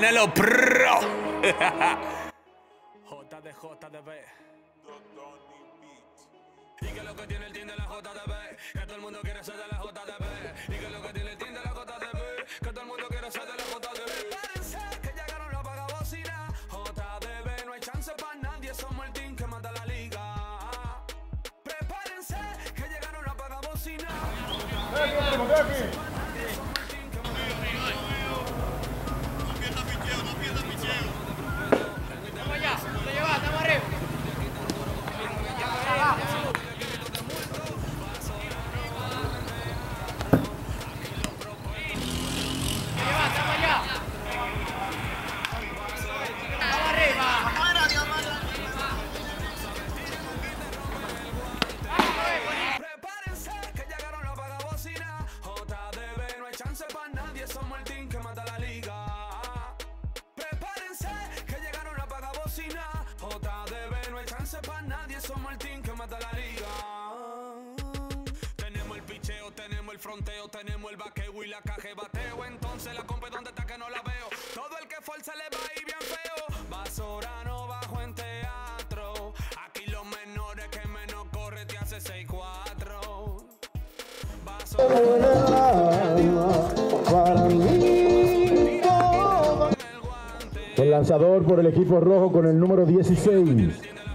Canelo Pro. JDJDB. Y que lo que tiene el team de la JDB, que todo el mundo quiere ser de la JDB. Y que lo que tiene el team de la JDB, que todo el mundo quiere ser de la JDB. Prepárense, que llegaron los pagabocinas. JDB, no hay chance para nadie, somos el team que mata la liga. Prepárense, que llegaron los. Chance para nadie, somos el team que mata la liga. Tenemos el picheo, tenemos el fronteo, tenemos el vaqueo y la caja bateo. Entonces la compa donde está que no la veo. Todo el que fuerza le va ir bien feo. Basorano bajo en teatro. Aquí los menores que menos corre te hace 6-4. Para mí, el lanzador por el equipo rojo con el número 16,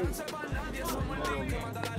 Somos el que manda